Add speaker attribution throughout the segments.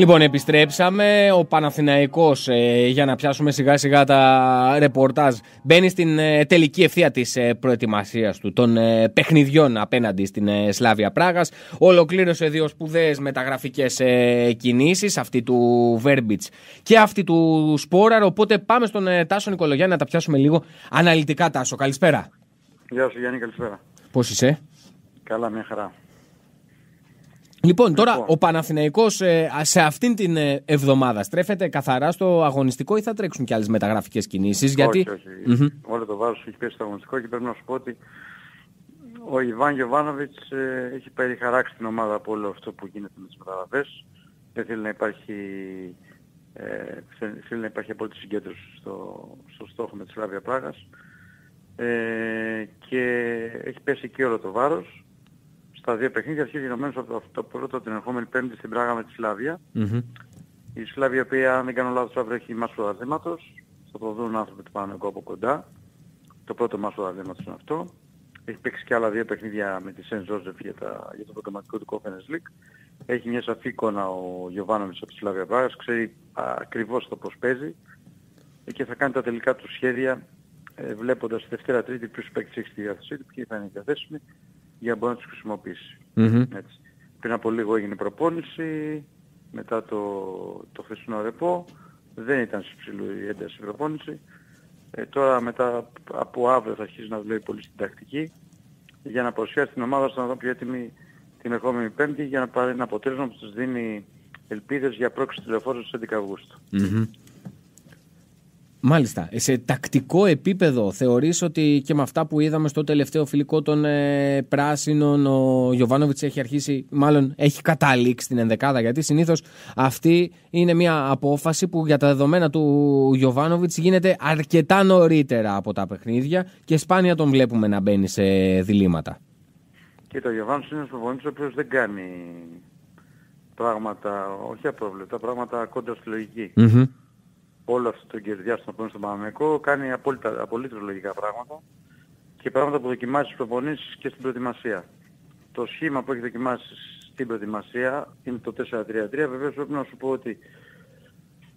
Speaker 1: Λοιπόν, επιστρέψαμε. Ο Παναθηναϊκός, ε, για να πιάσουμε σιγά σιγά τα ρεπορτάζ, μπαίνει στην ε, τελική ευθεία της ε, προετοιμασίας του, των ε, παιχνιδιών απέναντι στην ε, Σλάβια Πράγας. Ολοκλήρωσε δύο σπουδαίες μεταγραφικές ε, κινήσεις, αυτή του Βέρμπιτς και αυτή του Σπόραρ. Οπότε πάμε στον ε, Τάσο Νικολογιάννη να τα πιάσουμε λίγο αναλυτικά, Τάσο. Καλησπέρα.
Speaker 2: Γεια σου Γιάννη, καλησπέρα.
Speaker 1: Πώς είσαι;
Speaker 2: Καλά, μια χαρά.
Speaker 1: Λοιπόν, τώρα
Speaker 2: Λοιπόν.
Speaker 1: ο Παναθηναϊκός ε, σε αυτήν την ε, εβδομάδα στρέφεται καθαρά στο αγωνιστικό ή θα τρέξουν και άλλες μεταγραφικές κινήσεις. γιατί...
Speaker 2: Όχι, όχι.
Speaker 1: Μμμ.
Speaker 2: Όλο το βάρος έχει πέσει στο αγωνιστικό και πρέπει να σου πω ότι ο Ιβάν Γεβάνοβιτς ε, έχει περιχαράξει την ομάδα από όλο αυτό που γίνεται με τις μεταγραφές. Δεν θέλει να υπάρχει, ε, θέλει, θέλει να υπάρχει απόλυτη συγκέντρωση στο, στο στόχο με τη Σλάβια Πράγας. Ε, και έχει πέσει και όλο το βάρος. Στα δύο παιχνίδια αρχίζει γενομένως από το, από το πρώτο την ερχόμενη πέμπτη στην Πράγα με τη Σλάβια.
Speaker 1: Μμμ.
Speaker 2: Η Σλάβια, η οποία αν δεν κάνω λάθος αύριο έχει μάσο πρωταθλήματος. Θα το δουν άνθρωποι του Παναγικού από κοντά. Το πρώτο μάσο πρωταθλήματος είναι αυτό. Έχει παίξει και άλλα δύο παιχνίδια με τη Σεν Ζόζεφ για, τα, για το προγραμματικό του Conference League. Έχει μια σαφή εικόνα ο Γιωβάνοβιτς από τη Σλάβια Πράγας. Ξέρει ακριβώς το πώς παίζει και θα κάνει τα τελικά του σχέδια ε, βλέποντας τη Δευτέρα Τρίτη ποιους παίκτες έχει στη διάθεσή του, ποιοι θα είναι διαθέσιμοι για να μπορεί να τους χρησιμοποιήσει.
Speaker 1: Μμμ.
Speaker 2: Έτσι. Πριν από λίγο έγινε η προπόνηση, μετά το, το χθεσινό ρεπό. Δεν ήταν σε ψηλού η ένταση η προπόνηση. Ε, τώρα μετά από αύριο θα αρχίσει να δουλεύει πολύ στην τακτική για να παρουσιάσει την ομάδα ώστε να δω πιο έτοιμη την ερχόμενη Πέμπτη για να πάρει ένα αποτέλεσμα που τους δίνει ελπίδες για πρόκληση τηλεφόρου στις 11 Αυγούστου.
Speaker 1: Μμμ. Μάλιστα. Ε, Σε τακτικό επίπεδο θεωρείς ότι και με αυτά που είδαμε στο τελευταίο φιλικό των ε, Πράσινων ο Γιωβάνοβιτς έχει αρχίσει, μάλλον έχει καταλήξει την ενδεκάδα γιατί συνήθως αυτή είναι μια απόφαση που για τα δεδομένα του Γιωβάνοβιτς γίνεται αρκετά νωρίτερα από τα παιχνίδια και σπάνια τον βλέπουμε να μπαίνει σε διλήμματα.
Speaker 2: Και το Γιωβάνος είναι ένας προπονητής ο οποίος δεν κάνει πράγματα, όχι απρόβλεπτα, πράγματα κόντρα στη λογική.
Speaker 1: Μμμ.
Speaker 2: Όλο αυτό το κερδιάστημα που είναι στον Παναμαϊκό κάνει απόλυτα, απολύτως λογικά πράγματα και πράγματα που δοκιμάζει στις προπονήσεις και στην προετοιμασία. Το σχήμα που έχει δοκιμάσει στην προετοιμασία είναι το 4-3-3. Βεβαίως πρέπει να σου πω ότι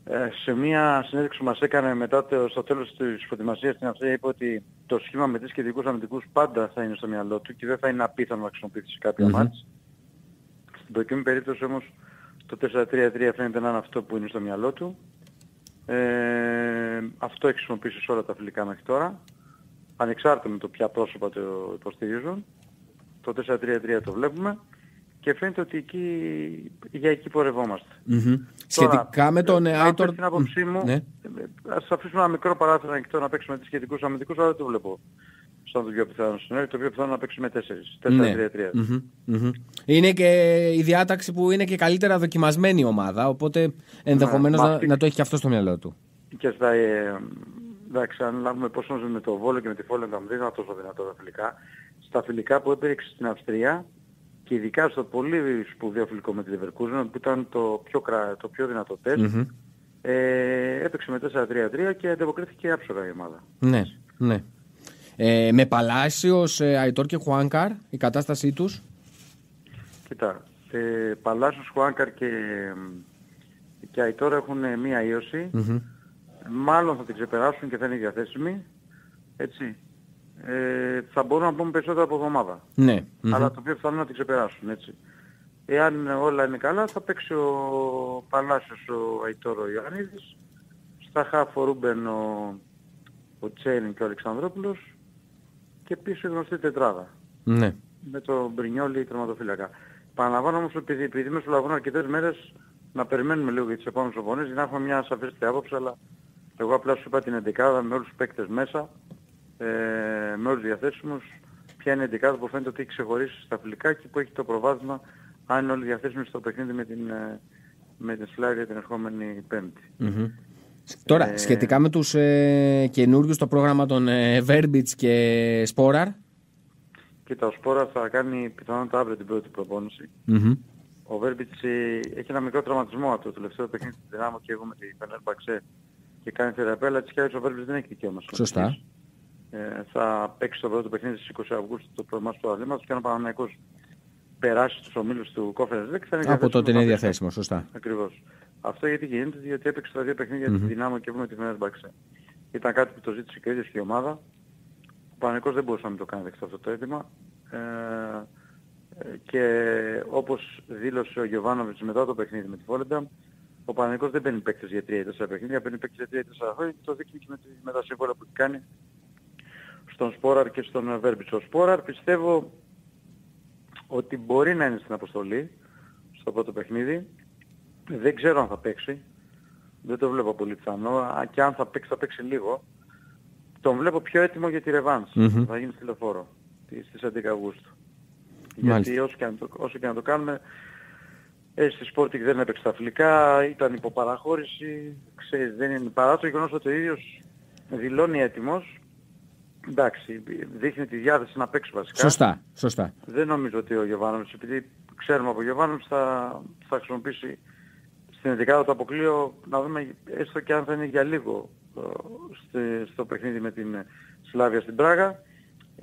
Speaker 2: ε, σε μια συνέντευξη που μας έκανε μετά το, στο τέλος της προετοιμασίας στην Αυστρία είπε ότι το σχήμα με τρεις κεντρικούς αμυντικούς πάντα θα είναι στο μυαλό του και δεν θα είναι απίθανο να χρησιμοποιήσει σε κάποια
Speaker 1: Μμμ.
Speaker 2: μάτς. Στην προκειμένη περίπτωση όμως το 4-3-3 φαίνεται να είναι αυτό που είναι στο μυαλό του. Ε, αυτό έχει χρησιμοποιήσει σε όλα τα φιλικά μέχρι τώρα. Ανεξάρτητα με το ποια πρόσωπα το υποστηρίζουν. Το 4-3-3 το βλέπουμε. Και φαίνεται ότι εκεί, για εκεί πορευόμαστε.
Speaker 1: Μμμ. Σχετικά με τον ε,
Speaker 2: Αν
Speaker 1: Άιτορ...
Speaker 2: πες την άποψή μου,
Speaker 1: Ναι.
Speaker 2: ε, ας αφήσουμε ένα μικρό παράθυρο ανοιχτό να παίξουμε τις σχετικούς αμυντικούς, αλλά δεν το βλέπω σαν το πιο πιθανό σενάριο. Το πιο πιθανό να παίξουμε 4. 4-3-3.
Speaker 1: Ναι. Μμμ, μμμ. Είναι και η διάταξη που είναι και καλύτερα δοκιμασμένη η ομάδα, οπότε ενδεχομένως
Speaker 2: μα
Speaker 1: να,
Speaker 2: αυτή-
Speaker 1: να το έχει και αυτό στο μυαλό του.
Speaker 2: Και στα, ε, εντάξει, αν λάβουμε πώς όμως με το Βόλο και με τη Φόλεν δεν ήταν τόσο δυνατό τα φιλικά. Στα φιλικά που έπαιξε στην Αυστρία και ειδικά στο πολύ σπουδαίο φιλικό με τη Leverkusen που ήταν το πιο, κρα, το πιο δυνατό τεστ,
Speaker 1: Μμμ.
Speaker 2: ε, έπαιξε με 4-3-3 και ανταποκρίθηκε άψογα η ομάδα.
Speaker 1: Ναι, ναι. Ε, με Παλάσιος, ε, Αϊτόρ και Χουάνκαρ, η κατάστασή τους;
Speaker 2: Κοίτα, ε, Παλάσιος, Χουάνκαρ και, και Αϊτόρα έχουν ε, μία ίωση.
Speaker 1: Μμμ.
Speaker 2: Μάλλον θα την ξεπεράσουν και θα είναι διαθέσιμοι. Έτσι. Ε, θα μπορούμε να πούμε περισσότερα από εβδομάδα.
Speaker 1: Ναι. μμμ.
Speaker 2: Αλλά το πιο πιθανό είναι να την ξεπεράσουν. Έτσι. Εάν όλα είναι καλά θα παίξει ο Παλάσιος, ο Αϊτόρο ο Ιωαννίδης. Στα χάφ ο Ρούμπεν, ο, ο Τσέιν και ο Αλεξανδρόπουλος. Και πίσω η γνωστή τετράδα
Speaker 1: Ναι.
Speaker 2: με τον Μπρινιόλη τερματοφύλακα. Παραλαμβάνω όμως επειδή, επειδή με συλλαβούν αρκετές μέρες να περιμένουμε λίγο για τις επόμενες οπονές για να έχουμε μια σαφέστερη άποψη αλλά εγώ απλά σου είπα την εντεκάδα με όλους τους παίκτες μέσα ε, με όλους τους διαθέσιμους ποια είναι η εντεκάδα που φαίνεται ότι έχει ξεχωρίσει στα φιλικά και που έχει το προβάδισμα αν είναι όλοι διαθέσιμοι στο παιχνίδι με την, ε, με την Σλάβια την ερχόμενη Πέμπτη.
Speaker 1: Μμμ. Τώρα,
Speaker 2: Ε,
Speaker 1: σχετικά με τους ε, καινούριους στο πρόγραμμα των ε, Βέρμπιτς και Σπόραρ.
Speaker 2: Κοίτα, ο Σπόρα θα κάνει πιθανότατα αύριο την πρώτη προπόνηση.
Speaker 1: Μμμ.
Speaker 2: Ο Βέρμπιτς ε, έχει ένα μικρό τραυματισμό από το τελευταίο παιχνίδι στην Δυνάμω και εγώ με τη Φενέρ Μπαξέ και κάνει θεραπεία, αλλά έτσι κι αλλιώς ο Βέρμπιτς δεν έχει δικαίωμα.
Speaker 1: Σωστά.
Speaker 2: Ε, θα παίξει το πρώτο παιχνίδι στις 20 Αυγούστου το πρώτο μας του Αλήματος και αν ο Παναμαϊκός περάσει στους ομίλους του Conference League θα είναι
Speaker 1: Από τότε είναι διαθέσιμο, σωστά.
Speaker 2: Ακριβώς. Αυτό γιατί γίνεται, διότι έπαιξε τα δύο παιχνίδια mm-hmm. της Δυνάμω και με τη Φενέρμπαξε. Ήταν κάτι που το ζήτησε και η ίδια και η ομάδα. Ο Παναγικός δεν μπορούσε να μην το κάνει αυτό το αίτημα. Ε, και όπως δήλωσε ο Γιωβάνοβιτς μετά το παιχνίδι με τη Βόλεντα, ο Παναγικός δεν παίρνει παίκτες για 3-4 παιχνίδια, παίρνει παίκτες για 3-4 χρόνια και το δείχνει και με, τη, με τα συμβόλαια που έχει κάνει στον Σπόραρ και στον Βέρμπιτς. Ο Σπόραρ πιστεύω ότι μπορεί να είναι στην αποστολή στο πρώτο παιχνίδι. Δεν ξέρω αν θα παίξει. Δεν το βλέπω πολύ πιθανό. Και αν θα παίξει θα παίξει λίγο. Τον βλέπω πιο έτοιμο για τη ρεβανς Θα γίνει στη λεωφόρο στις 11 Αυγούστου. Γιατί όσο και, το, όσο και να το κάνουμε, ε, στη Sporting δεν έπαιξε τα φιλικά, ήταν υποπαραχώρηση, ξέρεις, δεν είναι παρά το γεγονός ότι ο ίδιος δηλώνει έτοιμος, εντάξει, δείχνει τη διάθεση να παίξει βασικά.
Speaker 1: Σωστά, σωστά.
Speaker 2: Δεν νομίζω ότι ο Γιωβάνοβιτς, επειδή ξέρουμε από Γιωβάνοβιτς θα, θα χρησιμοποιήσει στην ειδικά το αποκλείο να δούμε έστω και αν θα είναι για λίγο ε, στο παιχνίδι με την Σλάβια στην Πράγα.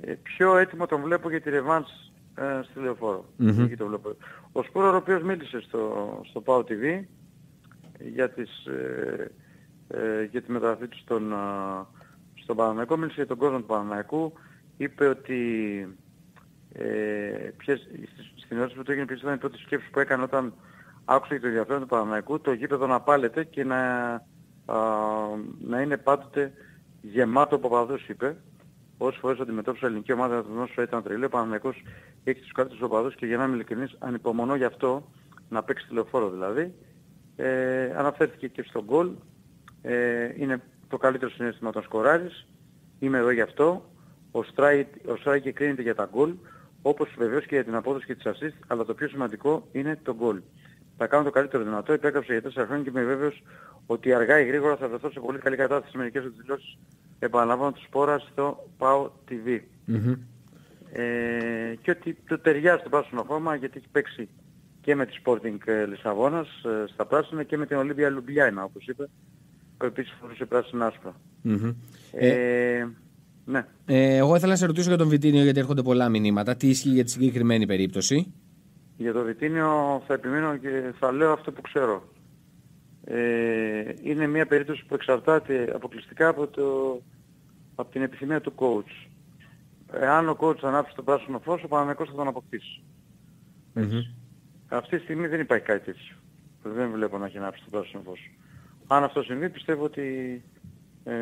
Speaker 2: Ε, πιο έτοιμο τον βλέπω για τη ρεβάνς ε, στη λεωφόρο. Mm-hmm. το βλέπω. Ο Σπούρο ο οποίος μίλησε στο, στο PAO TV για, τις, ε, ε, για τη μεταγραφή του στον, στον Παναναϊκό, μίλησε για τον κόσμο του Παναναϊκού, είπε ότι ε, ποιες, στην ερώτηση που του έγινε ποιες ήταν οι πρώτες σκέψεις που έκανε όταν άκουσε το ενδιαφέρον του Παναναϊκού, το γήπεδο να πάλεται και να, α, να είναι πάντοτε γεμάτο από παδούς, είπε. Όσες φορές αντιμετώπισε η ελληνική ομάδα να τον δώσω ήταν τρελή, ο Παναναϊκός έχει τους καλύτερους οπαδούς και για να είμαι ειλικρινής ανυπομονώ γι' αυτό, να παίξει τηλεφόρο δηλαδή. Ε, αναφέρθηκε και στο γκολ. Ε, είναι το καλύτερο συναίσθημα όταν σκοράρεις. Είμαι εδώ γι' αυτό. Ο striker κρίνεται για τα γκολ, όπως βεβαίως και για την απόδοση και τις assist, αλλά το πιο σημαντικό είναι το γκολ. Θα κάνω το καλύτερο δυνατό, υπέγραψα για 4 χρόνια και είμαι βέβαιος ότι αργά ή γρήγορα θα βρεθώ σε πολύ καλή κατάσταση μερικές δηλώσεις επαναλαμβάνω του Σπόραρ στο PAO TV. Mm-hmm. Ε, και ότι το ταιριάζει στο πράσινο χώμα γιατί έχει παίξει και με τη Sporting ε, Λισαβόνας ε, στα πράσινα και με την Ολύμπια Λουμπιάινα όπως είπε που επίσης φορούσε πράσινα άσπρα. Mm-hmm. Ε, ε, ναι.
Speaker 1: Ε, εγώ ήθελα να σε ρωτήσω για τον Βιτίνιο γιατί έρχονται πολλά μηνύματα. Τι ισχύει για τη συγκεκριμένη περίπτωση;
Speaker 2: Για τον Βιτίνιο θα επιμείνω και θα λέω αυτό που ξέρω. Ε, είναι μια περίπτωση που εξαρτάται αποκλειστικά από, το, από την επιθυμία του coach. Εάν ο coach ανάψει το πράσινο φως, ο Παναμαϊκός θα τον αποκτήσει. Αυτή τη στιγμή δεν υπάρχει κάτι τέτοιο. Δεν βλέπω να έχει ανάψει το πράσινο φως. Αν αυτό συμβεί, πιστεύω ότι, ε,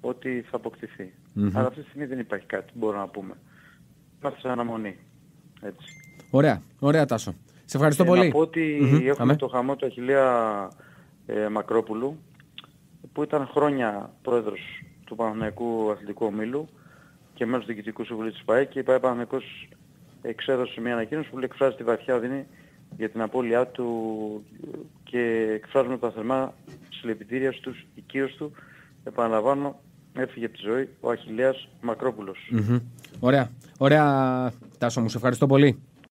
Speaker 2: ότι θα αποκτηθεί. Αλλά αυτή τη στιγμή δεν υπάρχει κάτι, μπορούμε να πούμε. Είμαστε σε αναμονή. Έτσι.
Speaker 1: Ωραία, ωραία Τάσο. Σε ευχαριστώ πολύ.
Speaker 2: Να πω ότι mm-hmm. έχουμε το χαμό του Αχιλέα ε, Μακρόπουλου που ήταν χρόνια πρόεδρος του Παναθηναϊκού Αθλητικού Ομίλου και μέλος του Διοικητικού Συμβουλίου της ΠΑΕ και η ΠΑΕ Παναθηναϊκός εξέδωσε μια ανακοίνωση που εκφράζει τη βαθιά οδύνη για την απώλειά του και εκφράζουμε τα θερμά συλληπιτήρια στους οικείους του. Επαναλαμβάνω, έφυγε από τη ζωή ο Αχιλέας Μακρόπουλος.
Speaker 1: Ωραία. Ωραία, Τάσο μου. Σε ευχαριστώ πολύ.